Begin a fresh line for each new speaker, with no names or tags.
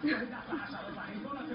Ευχαριστώ.